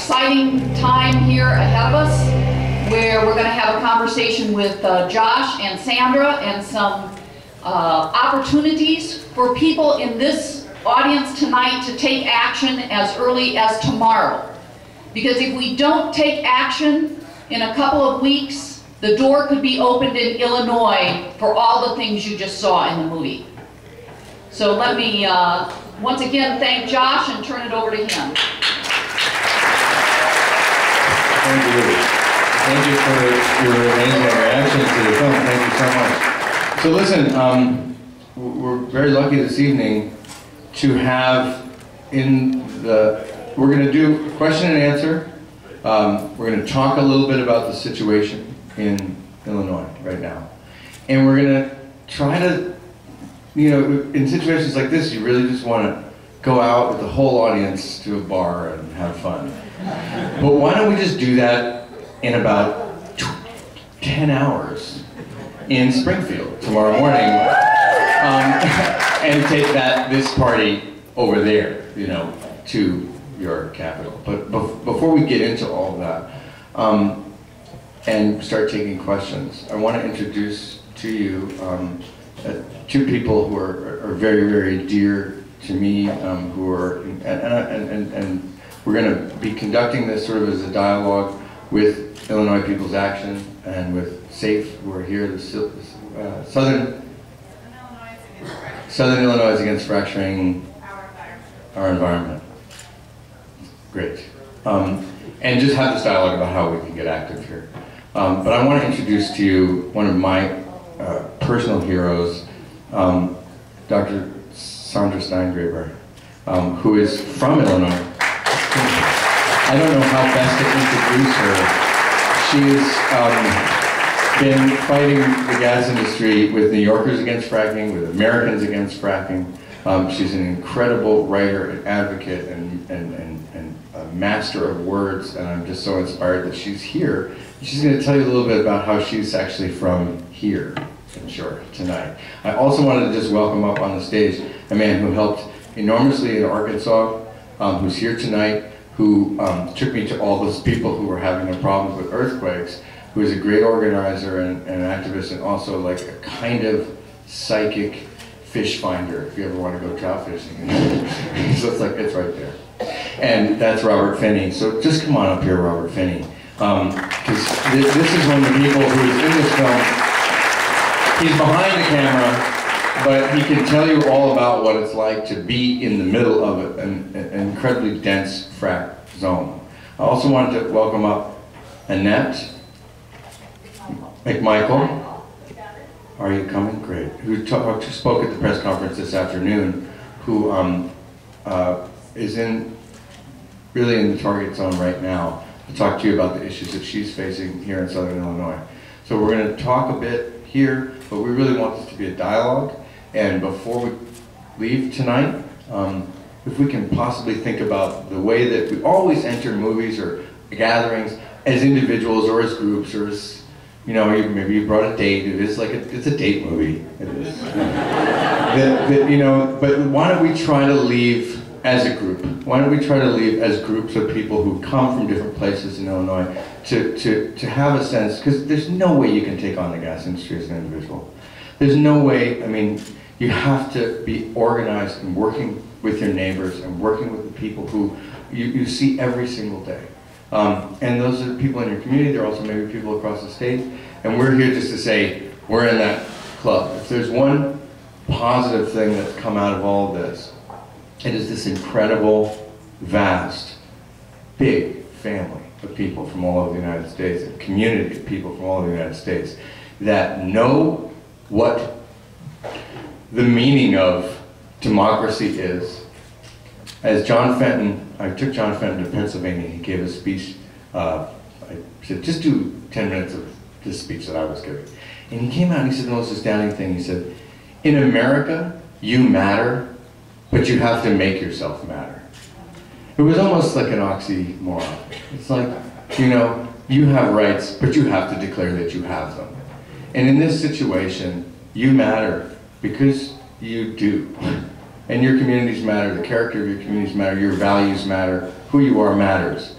exciting time here ahead of us, where we're going to have a conversation with uh, Josh and Sandra, and some uh, opportunities for people in this audience tonight to take action as early as tomorrow. Because if we don't take action in a couple of weeks, the door could be opened in Illinois for all the things you just saw in the movie. So let me, uh, once again, thank Josh and turn it over to him. Thank you. Thank you for your amazing reaction to the film. Thank you so much. So listen, um, we're very lucky this evening to have in the, we're going to do question and answer. Um, we're going to talk a little bit about the situation in Illinois right now. And we're going to try to, you know, in situations like this, you really just want to go out with the whole audience to a bar and have fun. But why don't we just do that in about tw- 10 hours in Springfield tomorrow morning um, and take that this party over there, you know, to your capital. But bef- before we get into all that um, and start taking questions, I want to introduce to you um, uh, two people who are, are very, very dear to me, um, who are, and, and, and, and we're going to be conducting this sort of as a dialogue with Illinois People's Action and with SAFE, who are here, the uh, Southern, Southern Illinois Against Fracturing Our Environment. Great. Um, and just have this dialogue about how we can get active here. Um, but I want to introduce to you one of my uh, personal heroes, um, Dr. Sandra Steingraber, um, who is from Illinois. I don't know how best to introduce her. She's um, been fighting the gas industry with New Yorkers Against Fracking, with Americans Against Fracking. Um, she's an incredible writer and advocate and, and, and, and a master of words, and I'm just so inspired that she's here. She's going to tell you a little bit about how she's actually from here in short tonight. I also wanted to just welcome up on the stage a man who helped enormously in Arkansas, um, who's here tonight, who um, took me to all those people who were having their problems with earthquakes, who is a great organizer and, and an activist and also like a kind of psychic fish finder if you ever want to go trout fishing. so it's like, it's right there. And that's Robert Finney. So just come on up here, Robert Finney. Because um, th this is one of the people who is in this film. He's behind the camera, but he can tell you all about what it's like to be in the middle of an, an incredibly dense frac zone. I also wanted to welcome up Annette McMichael. Are you coming? Great. Who who spoke at the press conference this afternoon, who um, uh, is in really in the target zone right now to talk to you about the issues that she's facing here in Southern Illinois. So we're going to talk a bit here, but we really want this to be a dialogue. And before we leave tonight, um, if we can possibly think about the way that we always enter movies or gatherings as individuals or as groups or as you know, maybe you brought a date. It is like a, it's a date movie. It is. that, that, you know, but why don't we try to leave as a group? Why don't we try to leave as groups of people who come from different places in Illinois to, to, to have a sense, because there's no way you can take on the gas industry as an individual. There's no way, I mean, you have to be organized and working with your neighbors and working with the people who you, you see every single day. Um, and those are the people in your community. There are also maybe people across the state. And we're here just to say we're in that club. If there's one positive thing that's come out of all of this, it is this incredible, vast, big family of people from all over the United States, a community of people from all over the United States that know what the meaning of democracy is. As John Fenton, I took John Fenton to Pennsylvania, he gave a speech, uh, I said, just do 10 minutes of this speech that I was giving. And he came out and he said the most astounding thing. He said, in America, you matter, but you have to make yourself matter. It was almost like an oxymoron. It's like, you know, you have rights, but you have to declare that you have them. And in this situation, you matter because you do. And your communities matter, the character of your communities matter, your values matter, who you are matters.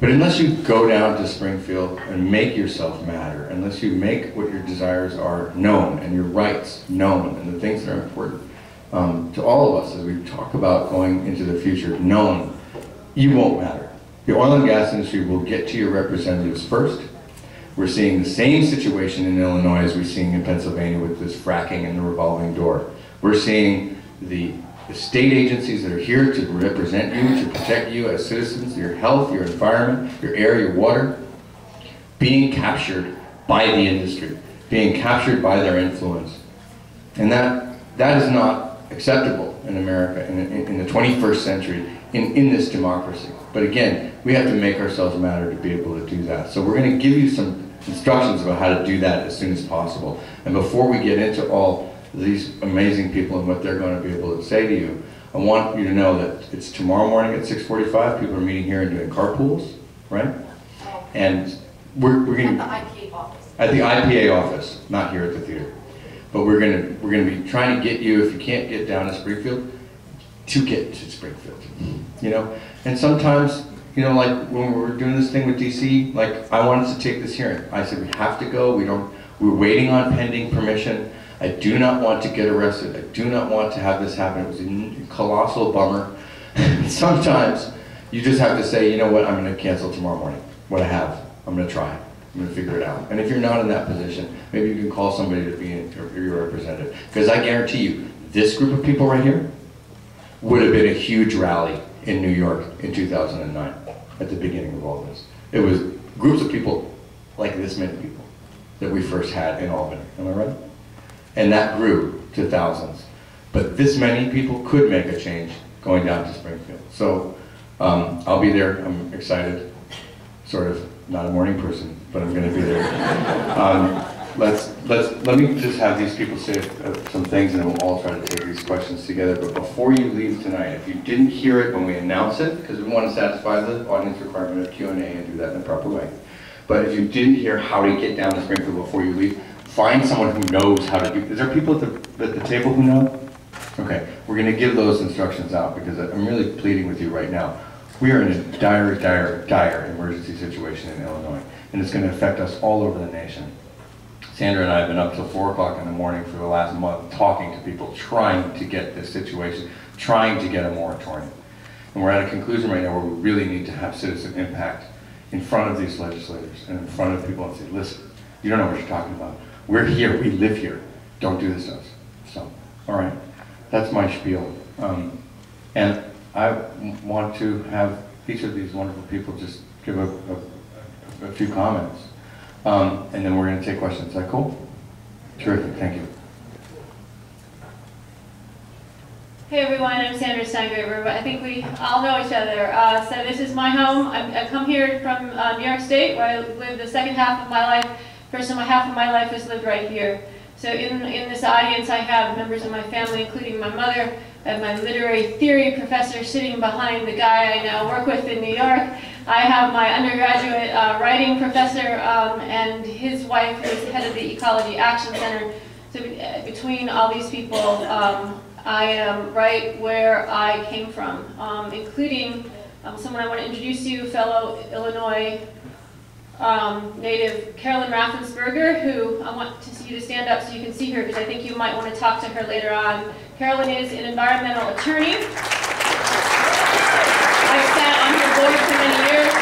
But unless you go down to Springfield and make yourself matter, unless you make what your desires are known and your rights known and the things that are important um, to all of us as we talk about going into the future known, you won't matter. The oil and gas industry will get to your representatives first. We're seeing the same situation in Illinois as we're seeing in Pennsylvania with this fracking and the revolving door. We're seeing the, state agencies that are here to represent you, to protect you as citizens, your health, your environment, your air, your water, being captured by the industry, being captured by their influence. And that, that is not acceptable in America in, in, in the 21st century in, in this democracy. But again, we have to make ourselves matter to be able to do that. So we're going to give you some instructions about how to do that as soon as possible. And before we get into all these amazing people and what they're going to be able to say to you, I want you to know that it's tomorrow morning at 6.45. People are meeting here and doing carpools, right? And we're, we're going to... At the IPA office. At the IPA office, not here at the theater. But we're gonna, we're gonna be trying to get you, if you can't get down to Springfield, to get to Springfield, you know? And sometimes, you know, like when we were doing this thing with DC, like I wanted to take this hearing. I said, we have to go, we don't, we're waiting on pending permission. I do not want to get arrested. I do not want to have this happen. It was a colossal bummer. Sometimes you just have to say, you know what, I'm gonna cancel tomorrow morning. What I have, I'm gonna try. I'm gonna figure it out. And if you're not in that position, maybe you can call somebody to be your representative. Because I guarantee you, this group of people right here would have been a huge rally in New York in 2009 at the beginning of all this. It was groups of people like this many people that we first had in Albany. Am I right? And that grew to thousands. But this many people could make a change going down to Springfield. So um, I'll be there. I'm excited. Sort of not a morning person, but I'm going to be there. Um, let's let's let me just have these people say uh, some things, and we'll all try to take these questions together. But before you leave tonight, if you didn't hear it when we announce it, because we want to satisfy the audience requirement of Q and do that in a proper way. But if you didn't hear how to get down to Springfield before you leave, find someone who knows how to do. Is there people at the at the table who know? Okay, we're going to give those instructions out because I'm really pleading with you right now. We are in a dire, dire, dire emergency situation in Illinois, and it's going to affect us all over the nation. Sandra and I have been up till 4 o'clock in the morning for the last month talking to people, trying to get this situation, trying to get a moratorium. And we're at a conclusion right now where we really need to have citizen impact in front of these legislators and in front of people and say, listen, you don't know what you're talking about. We're here, we live here. Don't do this to us. So, all right, that's my spiel. Um, and I want to have each of these wonderful people just give a, a, a few comments. Um, and then we're going to take questions. Is that cool? Terrific. Thank you. Hey everyone, I'm Sandra Steingraber, I think we all know each other. Uh, so this is my home. I'm, I come here from uh, New York State, where I lived the second half of my life. First half of my life has lived right here. So in, in this audience, I have members of my family, including my mother, and my literary theory professor sitting behind the guy I now work with in New York. I have my undergraduate uh, writing professor um, and his wife, who is head of the Ecology Action Center. So uh, between all these people, um, I am right where I came from, um, including um, someone I want to introduce you, fellow Illinois um, native Carolyn Raffensperger, who I want to see you to stand up so you can see her because I think you might want to talk to her later on. Carolyn is an environmental attorney. I sat on her board for many years.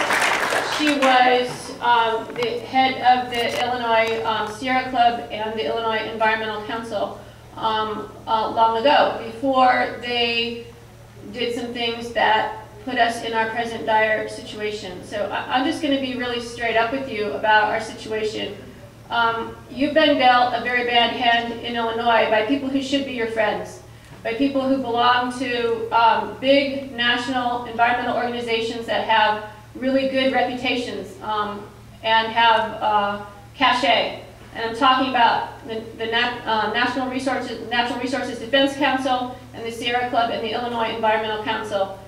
She was um, the head of the Illinois um, Sierra Club and the Illinois Environmental Council um, uh, long ago, before they did some things that put us in our present dire situation. So I, am just going to be really straight up with you about our situation. Um, you've been dealt a very bad hand in Illinois by people who should be your friends, by people who belong to um, big national environmental organizations that have really good reputations um, and have uh, cachet. And I'm talking about the, the uh, National Resources Natural Resources Defense Council and the Sierra Club and the Illinois Environmental Council.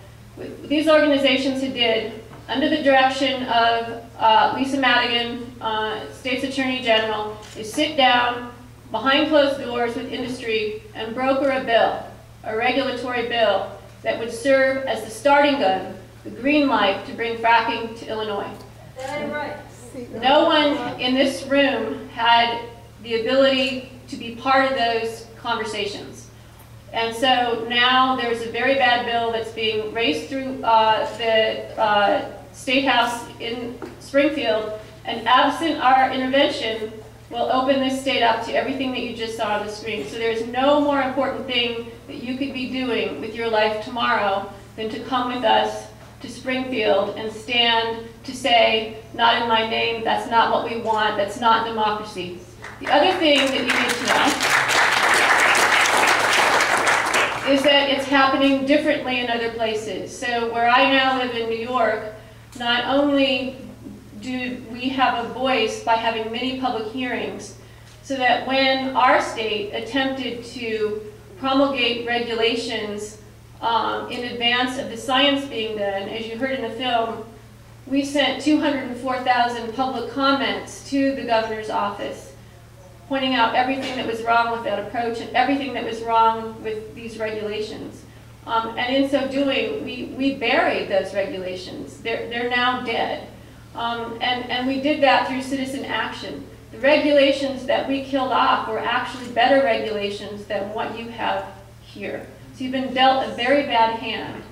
These organizations who did, under the direction of uh, Lisa Madigan, uh, State's Attorney General, is sit down behind closed doors with industry and broker a bill, a regulatory bill that would serve as the starting gun, the green light to bring fracking to Illinois. No one in this room had the ability to be part of those conversations. And so now there's a very bad bill that's being raced through uh, the uh, State House in Springfield, and absent our intervention, will open this state up to everything that you just saw on the screen. So there's no more important thing that you could be doing with your life tomorrow than to come with us to Springfield and stand to say, not in my name, that's not what we want, that's not democracy. The other thing that you need to know is that it's happening differently in other places. So where I now live in New York, not only do we have a voice by having many public hearings, so that when our state attempted to promulgate regulations um, in advance of the science being done, as you heard in the film, we sent 204,000 public comments to the governor's office, pointing out everything that was wrong with that approach and everything that was wrong with these regulations. Um, and in so doing, we, we buried those regulations. They're, they're now dead. Um, and, and we did that through citizen action. The regulations that we killed off were actually better regulations than what you have here. So you've been dealt a very bad hand.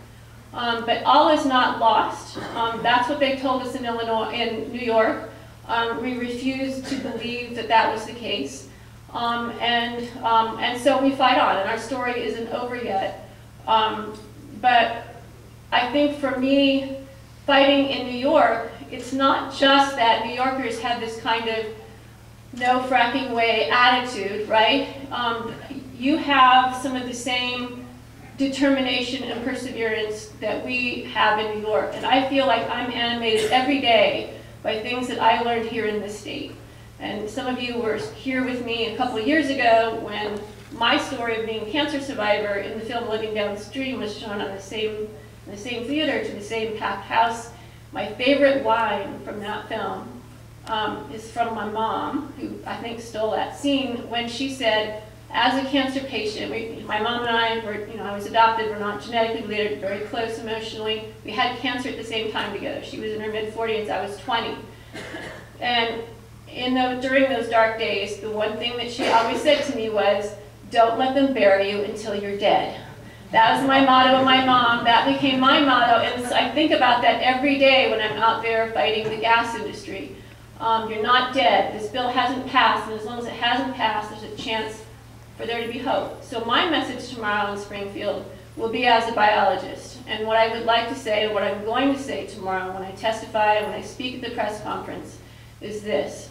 Um, but all is not lost. Um, that's what they told us in Illinois, in New York. Um, we refused to believe that that was the case. Um, and, um, and so we fight on, and our story isn't over yet. Um, but I think for me, fighting in New York, it's not just that New Yorkers have this kind of no fracking way attitude, right? you have some of the same determination and perseverance that we have in New York. And I feel like I'm animated every day by things that I learned here in this state. And some of you were here with me a couple years ago when my story of being a cancer survivor in the film Living Downstream was shown on the same, the same theater to the same packed house. My favorite line from that film um, is from my mom, who I think stole that scene, when she said, as a cancer patient, we, my mom and I were, you know, I was adopted, we're not genetically related, very close emotionally. We had cancer at the same time together. She was in her mid-40s, I was 20. And in the, during those dark days, the one thing that she always said to me was, don't let them bury you until you're dead. That was my motto of my mom. That became my motto. And I think about that every day when I'm out there fighting the gas industry. Um, you're not dead. This bill hasn't passed, and as long as it hasn't passed, there's a chance for there to be hope. So my message tomorrow in Springfield will be as a biologist. And what I would like to say, and what I'm going to say tomorrow when I testify and when I speak at the press conference, is this.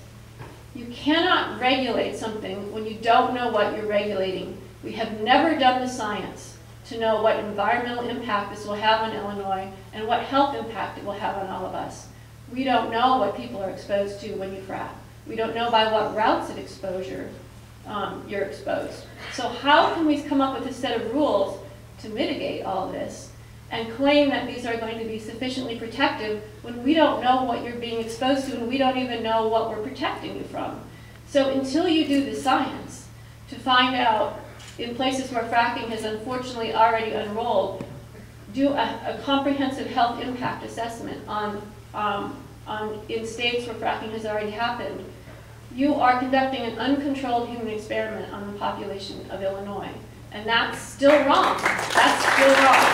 You cannot regulate something when you don't know what you're regulating. We have never done the science to know what environmental impact this will have on Illinois and what health impact it will have on all of us. We don't know what people are exposed to when you frack. We don't know by what routes of exposure um, you're exposed. So how can we come up with a set of rules to mitigate all this and claim that these are going to be sufficiently protective when we don't know what you're being exposed to and we don't even know what we're protecting you from? So until you do the science to find out in places where fracking has unfortunately already unrolled, do a, a comprehensive health impact assessment on, um, on in states where fracking has already happened you are conducting an uncontrolled human experiment on the population of Illinois. And that's still wrong. That's still wrong.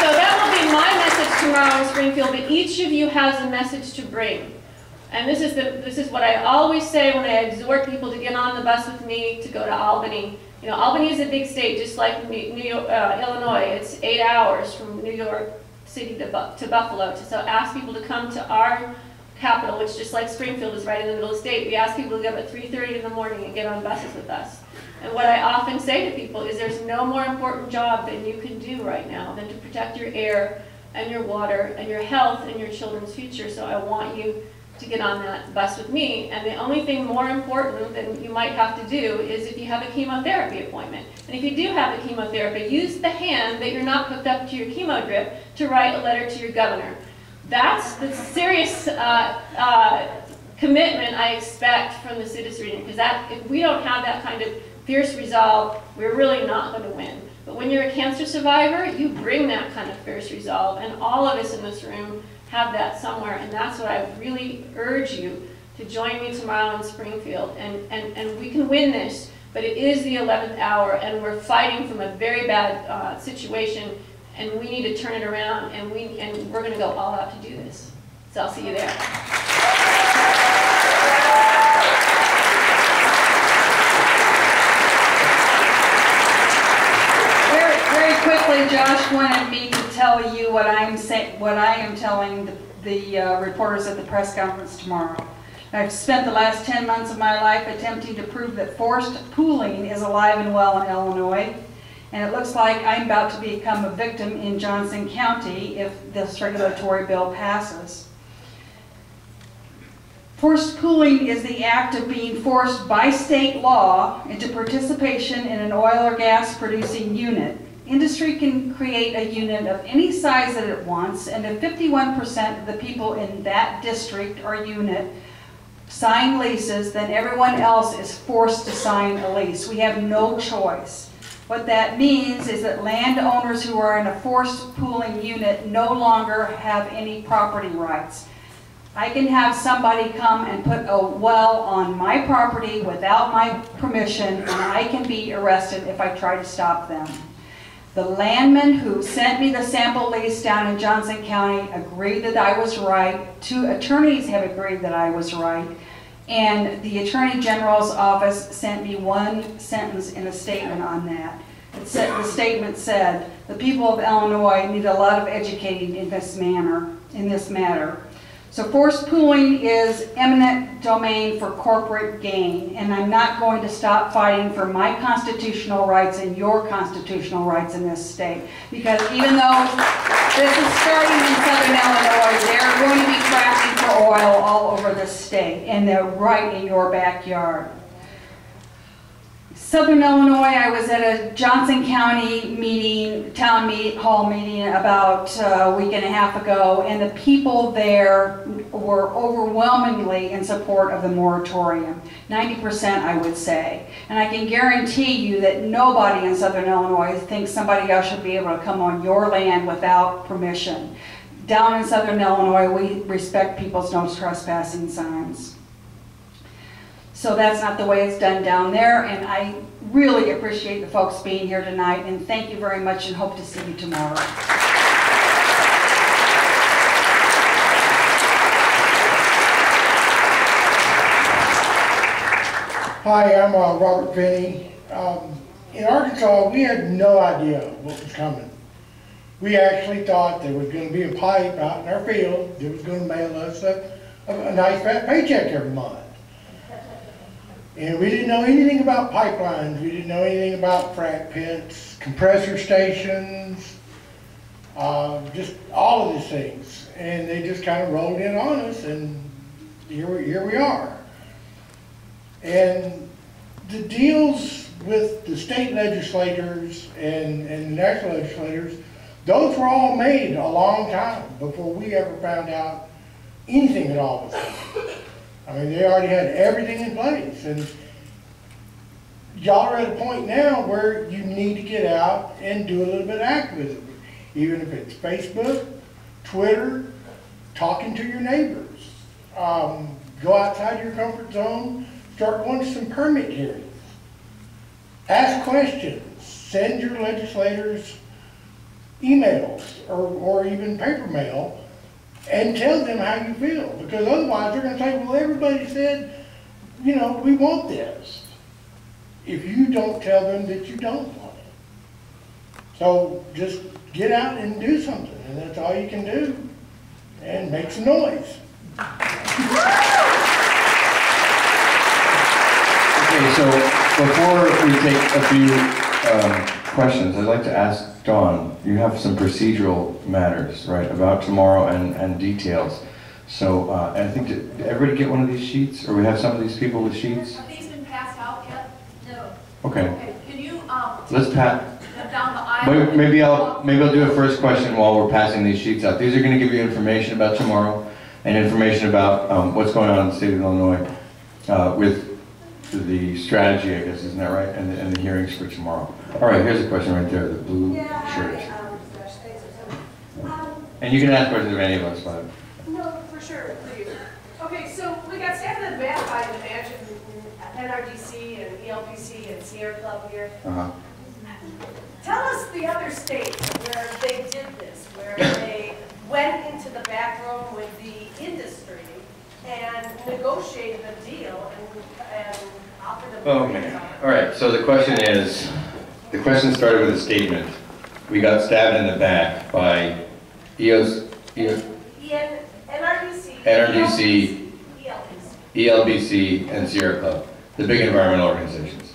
So that will be my message tomorrow in Springfield, but each of you has a message to bring. And this is, the, this is what I always say when I exhort people to get on the bus with me to go to Albany. You know, Albany is a big state, just like New York, uh, Illinois. It's eight hours from New York City to, to Buffalo. So ask people to come to our capital, which just like Springfield is right in the middle of the state, we ask people to get up at 3:30 in the morning and get on buses with us. And what I often say to people is there's no more important job than you can do right now than to protect your air and your water and your health and your children's future. So I want you to get on that bus with me. And the only thing more important than you might have to do is if you have a chemotherapy appointment. And if you do have a chemotherapy, use the hand that you're not hooked up to your chemo drip to write a letter to your governor. That's the serious uh, uh, commitment I expect from the citizenry, because that, if we don't have that kind of fierce resolve, we're really not going to win. But when you're a cancer survivor, you bring that kind of fierce resolve, and all of us in this room have that somewhere, and that's what I really urge you to join me tomorrow in Springfield, and, and, and we can win this, but it is the 11th hour, and we're fighting from a very bad uh, situation, and we need to turn it around, and we, and we're gonna go all out to do this. So I'll see you there. Quickly, Josh wanted me to tell you what I'm saying, what I am telling the, the uh, reporters at the press conference tomorrow. I've spent the last 10 months of my life attempting to prove that forced pooling is alive and well in Illinois. And it looks like I'm about to become a victim in Johnson County if this regulatory bill passes. Forced pooling is the act of being forced by state law into participation in an oil or gas producing unit. Industry can create a unit of any size that it wants, and if 51% of the people in that district or unit sign leases, then everyone else is forced to sign a lease. We have no choice. What that means is that landowners who are in a forced pooling unit no longer have any property rights. I can have somebody come and put a well on my property without my permission, and I can be arrested if I try to stop them. The landman who sent me the sample lease down in Johnson County agreed that I was right. Two attorneys have agreed that I was right. And the Attorney General's office sent me one sentence in a statement on that. Said, the statement said, "The people of Illinois need a lot of educating in this manner, in this matter." So forced pooling is eminent domain for corporate gain, and I'm not going to stop fighting for my constitutional rights and your constitutional rights in this state. Because even though this is starting in southern Illinois, they're going to be fracking for oil all over the state, and they're right in your backyard. Southern Illinois, I was at a Johnson County meeting, town meet, hall meeting about a week and a half ago, and the people there were overwhelmingly in support of the moratorium. 90%, I would say. And I can guarantee you that nobody in Southern Illinois thinks somebody else should be able to come on your land without permission. Down in Southern Illinois, we respect people's no trespassing signs. So that's not the way it's done down there, and I really appreciate the folks being here tonight, and thank you very much, and hope to see you tomorrow. Hi, I'm uh, Robert Finney. Um, in Arkansas, we had no idea what was coming. We actually thought there was going to be a pipe out in our field that was going to mail us a, a, a nice fat paycheck every month. And we didn't know anything about pipelines. We didn't know anything about frac pits, compressor stations, uh, just all of these things. And they just kind of rolled in on us, and here we, here we are. And the deals with the state legislators and, and the national legislators, those were all made a long time before we ever found out anything at all. I mean, they already had everything in place, and y'all are at a point now where you need to get out and do a little bit of activism, even if it's Facebook, Twitter, talking to your neighbors. Um, go outside your comfort zone, start going to some permit hearings. Ask questions, send your legislators emails or, or even paper mail and tell them how you feel. Because otherwise they're gonna say, well, everybody said, you know, we want this. If you don't tell them that you don't want it. So just get out and do something, and that's all you can do. And make some noise. Okay, so before we take a few um, questions, I'd like to ask Dawn, you have some procedural matters, right, about tomorrow and, and details. So uh, I think, did everybody get one of these sheets? Or we have some of these people with sheets? Have these been passed out yet? No. Okay, Okay, can you, um, let's pat, down the aisle? Wait, Maybe I'll, maybe I'll do a first question while we're passing these sheets out. These are gonna give you information about tomorrow and information about um, what's going on in the state of Illinois uh, with the strategy, I guess, isn't that right? And the, and the hearings for tomorrow. All right, here's a question right there, the blue shirt. Um, And you can ask questions of any of us, but, No, for sure, please. Okay, so we got staff in the back, I imagine, NRDC and ELPC and Sierra Club here. uh-huh. Tell us the other states where they did this, where they went into the back room with the industry and negotiated a deal and, and offered them. Oh, man. All right, so the question is, the question started with a statement. We got stabbed in the back by EOS, EOS, In NRDC. NRDC, ELPC. ELBC, and Sierra Club, the big environmental organizations.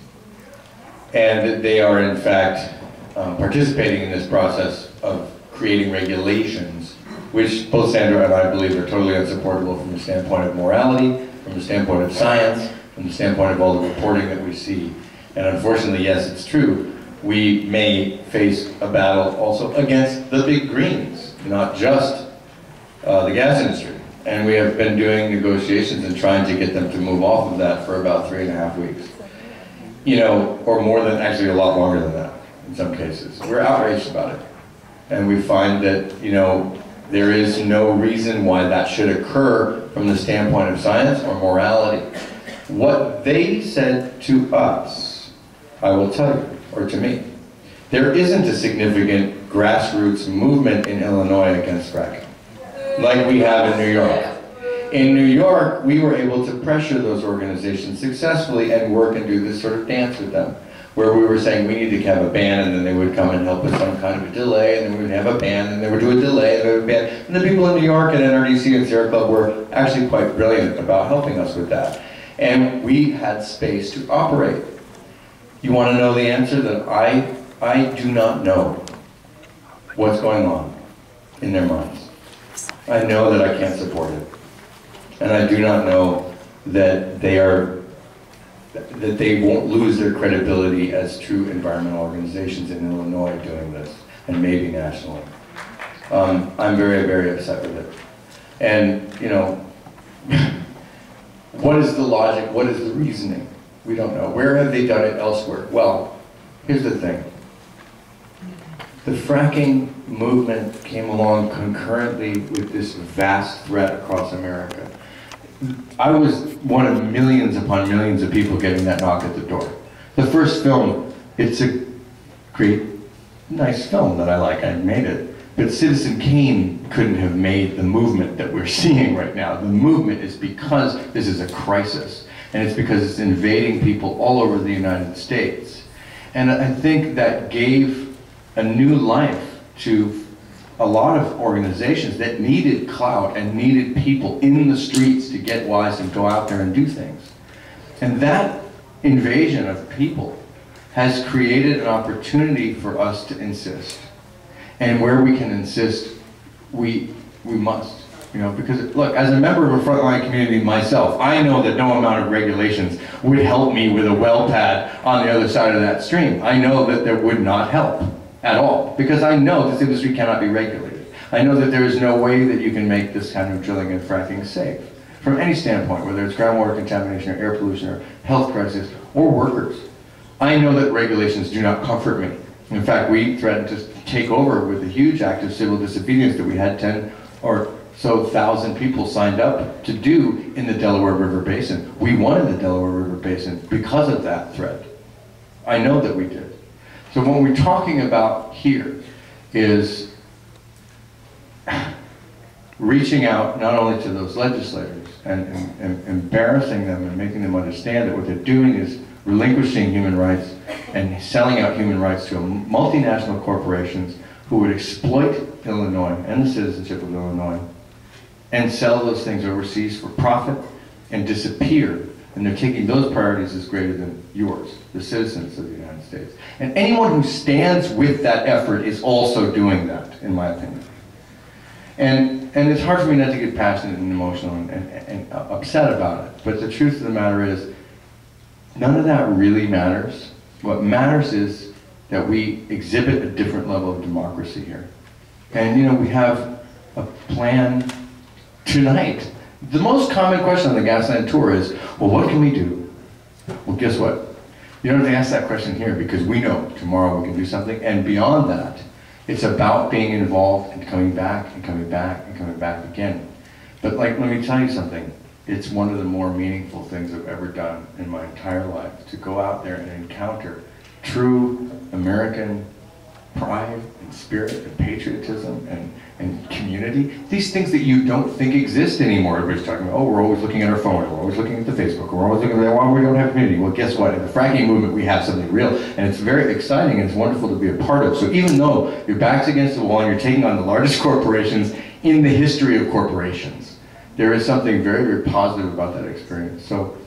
And they are in fact um, participating in this process of creating regulations, which both Sandra and I believe are totally unsupportable from the standpoint of morality, from the standpoint of science, from the standpoint of all the reporting that we see. And unfortunately, yes, it's true, we may face a battle also against the big greens, not just uh, the gas industry. And we have been doing negotiations and trying to get them to move off of that for about three and a half weeks. You know, or more than, actually a lot longer than that in some cases. We're outraged about it. And we find that, you know, there is no reason why that should occur from the standpoint of science or morality. What they said to us, I will tell you, or to me, there isn't a significant grassroots movement in Illinois against fracking like we have in New York. In New York, we were able to pressure those organizations successfully and work and do this sort of dance with them, where we were saying we need to have a ban, and then they would come and help with some kind of a delay, and then we would have a ban, and they would do a delay, and they would ban. And the people in New York and NRDC and Sierra Club were actually quite brilliant about helping us with that. And we had space to operate. You want to know the answer? That I, I do not know what's going on in their minds. I know that I can't support it. And I do not know that they are, that they won't lose their credibility as true environmental organizations in Illinois doing this, and maybe nationally. Um, I'm very, very upset with it. And, you know, what is the logic? What is the reasoning? We don't know. Where have they done it elsewhere? Well, here's the thing. The fracking movement came along concurrently with this vast threat across America. I was one of millions upon millions of people getting that knock at the door. The first film, it's a great, nice film that I like, I made it. But Citizen Kane couldn't have made the movement that we're seeing right now. The movement is because this is a crisis. And it's because it's invading people all over the United States. And I think that gave a new life to a lot of organizations that needed clout and needed people in the streets to get wise and go out there and do things. And that invasion of people has created an opportunity for us to insist. And where we can insist, we, we must. You know, because look, as a member of a frontline community myself, I know that no amount of regulations would help me with a well pad on the other side of that stream. I know that there would not help at all, because I know this industry cannot be regulated. I know that there is no way that you can make this kind of drilling and fracking safe from any standpoint, whether it's groundwater contamination or air pollution or health crisis or workers. I know that regulations do not comfort me. In fact, we threatened to take over with the huge act of civil disobedience that we had 10 or so thousand people signed up to do in the Delaware River Basin. We won in the Delaware River Basin because of that threat. I know that we did. So what we're talking about here is reaching out not only to those legislators and, and, and embarrassing them and making them understand that what they're doing is relinquishing human rights and selling out human rights to multinational corporations who would exploit Illinois and the citizenship of Illinois and sell those things overseas for profit and disappear. And they're taking those priorities as greater than yours, the citizens of the United States. And anyone who stands with that effort is also doing that, in my opinion. And, and it's hard for me not to get passionate and emotional and, and, and upset about it. But the truth of the matter is, none of that really matters. What matters is that we exhibit a different level of democracy here. And you know, we have a plan tonight. The most common question on the Gasland tour is, well, what can we do? Well, guess what? You don't have to ask that question here because we know tomorrow we can do something. And beyond that, it's about being involved and coming back and coming back and coming back again. But like, let me tell you something. It's one of the more meaningful things I've ever done in my entire life to go out there and encounter true American pride and spirit and patriotism and, and community. These things that you don't think exist anymore. Everybody's talking about, oh, we're always looking at our phone, we're always looking at the Facebook, we're always looking at, well, we don't have community. Well, guess what? In the fracking movement, we have something real, and it's very exciting and it's wonderful to be a part of. So even though your back's against the wall and you're taking on the largest corporations in the history of corporations, there is something very, very positive about that experience. So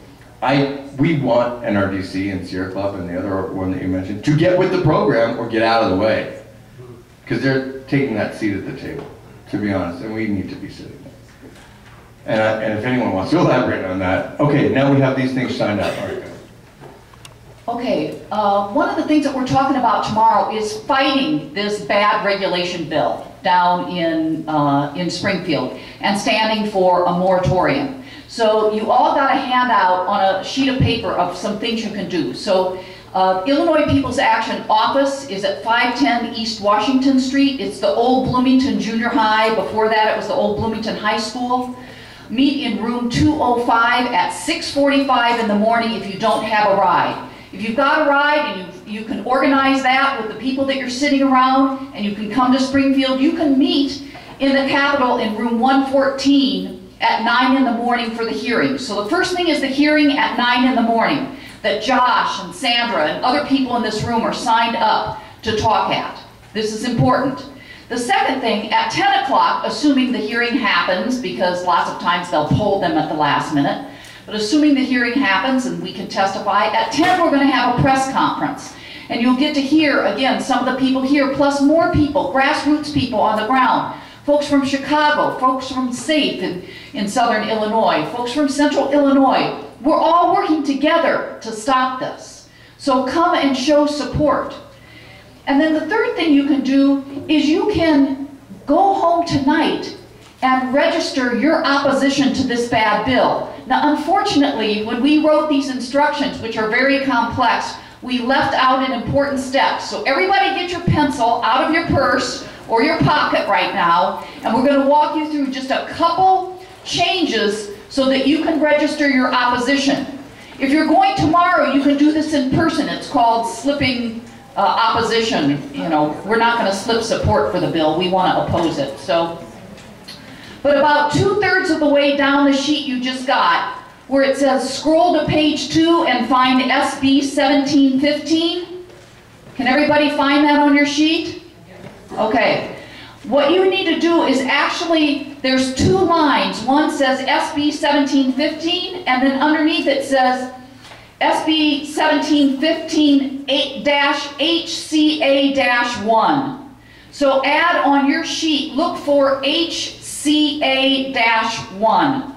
I, we want NRDC and Sierra Club and the other one that you mentioned to get with the program or get out of the way. Because they're taking that seat at the table, to be honest, and we need to be sitting there. And, I, and if anyone wants to elaborate on that, okay, now we have these things signed up. Right. Okay, uh, one of the things that we're talking about tomorrow is fighting this bad regulation bill down in, uh, in Springfield and standing for a moratorium. So you all got a handout on a sheet of paper of some things you can do. So uh, Illinois People's Action Office is at 510 East Washington Street. It's the old Bloomington Junior High. Before that, it was the old Bloomington High School. Meet in room 205 at 6:45 in the morning if you don't have a ride. If you've got a ride and you, you can organize that with the people that you're sitting around and you can come to Springfield, you can meet in the Capitol in room 114 at 9 in the morning for the hearing. So the first thing is the hearing at 9 in the morning that Josh and Sandra and other people in this room are signed up to talk at. This is important. The second thing, at 10 o'clock, assuming the hearing happens, because lots of times they'll poll them at the last minute, but assuming the hearing happens and we can testify, at 10 we're going to have a press conference. And you'll get to hear, again, some of the people here, plus more people, grassroots people on the ground. Folks from Chicago, folks from SAFE in, in southern Illinois, folks from central Illinois. We're all working together to stop this. So come and show support. And then the third thing you can do is you can go home tonight and register your opposition to this bad bill. Now, unfortunately, when we wrote these instructions, which are very complex, we left out an important step. So everybody get your pencil out of your purse or your pocket right now, and we're going to walk you through just a couple changes so that you can register your opposition. If you're going tomorrow, you can do this in person. It's called slipping uh, opposition. You know, we're not going to slip support for the bill. We want to oppose it. So, but about two-thirds of the way down the sheet you just got, where it says scroll to page two and find SB 1715. Can everybody find that on your sheet? Okay. What you need to do is actually, there's two lines. One says SB 1715, and then underneath it says SB 1715-HCA-1. So add on your sheet, look for HCA-1.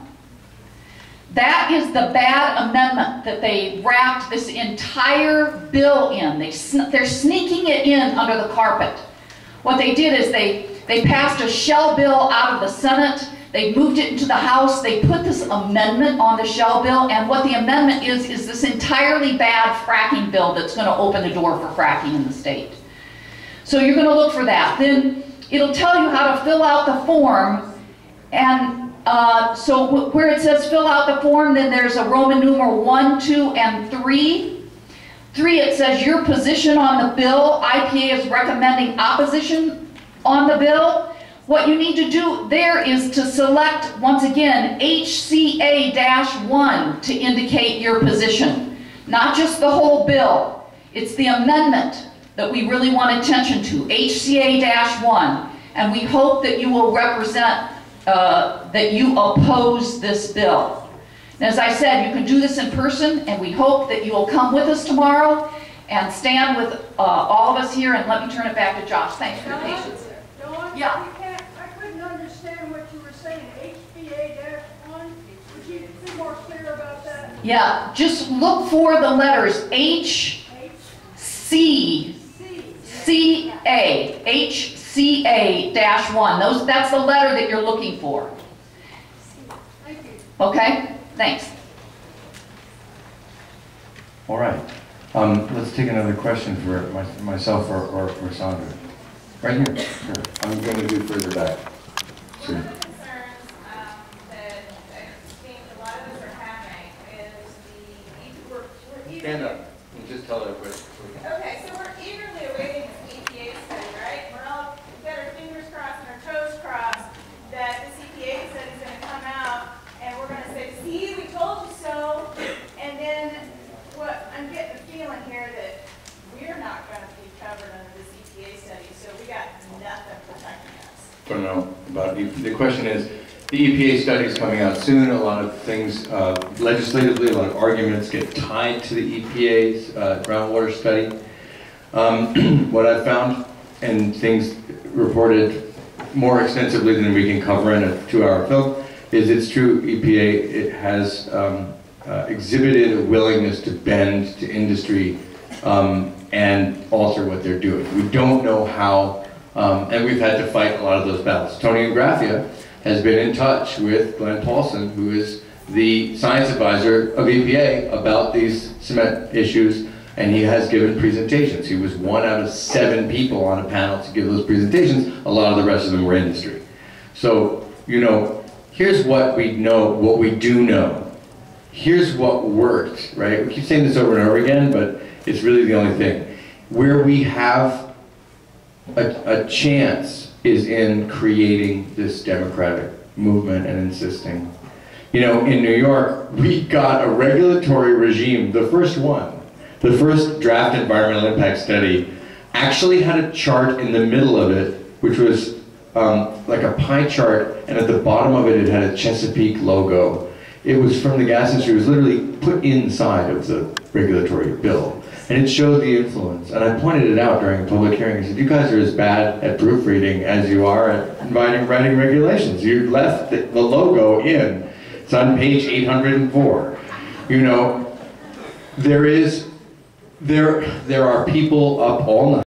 That is the bad amendment that they wrapped this entire bill in. They, they're sneaking it in under the carpet. What they did is they, they passed a shell bill out of the Senate. They moved it into the House. They put this amendment on the shell bill. And what the amendment is, is this entirely bad fracking bill that's going to open the door for fracking in the state. So you're going to look for that. Then it'll tell you how to fill out the form. And uh, so where it says fill out the form, then there's a Roman numeral 1, 2, and 3. Three, it says your position on the bill. IPA is recommending opposition on the bill. What you need to do there is to select, once again, HCA-1 to indicate your position. Not just the whole bill. It's the amendment that we really want attention to, HCA-1. And we hope that you will represent uh, that you oppose this bill. And as I said, you can do this in person, and we hope that you will come with us tomorrow and stand with uh, all of us here, and let me turn it back to Josh. Thanks for your patience. Dawn, Yeah. you can't, I couldn't understand what you were saying, HBA dash one, would you be more clear about that? Yeah, just look for the letters H, C, C, A, H, C, A dash one. Those, that's the letter that you're looking for. thank you. Okay? Thanks. All right. Um, let's take another question for my- myself or, or for Sandra. Right here, sure. I'm going to do further back. Sure. One of the concerns um, that I think a lot of us are having is the, we're, we're eagerly. and just tell everybody. Okay, so we're eagerly awaiting this EPA study, right? We're all, we've got our fingers crossed and our toes crossed that this EPA study's gonna come out and we're gonna say, see, we told you so. And then what, I'm getting the feeling here that we're not gonna be covered under this EPA study, so we got nothing protecting us. Don't know about, E- the question is, the EPA study is coming out soon, a lot of things uh, legislatively, a lot of arguments get tied to the EPA's uh, groundwater study. Um, What I've found, and things reported more extensively than we can cover in a two-hour film, is it's true, EPA, it has um, uh, exhibited a willingness to bend to industry um, and alter what they're doing. We don't know how, um, and we've had to fight a lot of those battles. Tony Ingraffea has been in touch with Glenn Paulson, who is the science advisor of EPA about these cement issues, and he has given presentations. He was one out of seven people on a panel to give those presentations. A lot of the rest of them were industry. So, you know, here's what we know, what we do know. Here's what worked, right? We keep saying this over and over again, but it's really the only thing. Where we have a, a chance is in creating this democratic movement and insisting. You know, in New York, we got a regulatory regime, the first one, the first draft environmental impact study, actually had a chart in the middle of it, which was um, like a pie chart, and at the bottom of it, it had a Chesapeake logo. It was from the gas industry, it was literally put inside of the regulatory bill. And it showed the influence. And I pointed it out during a public hearing. I said, you guys are as bad at proofreading as you are at writing, writing regulations. You left the, the logo in. It's on page 804. You know, there is, there, there are people up all night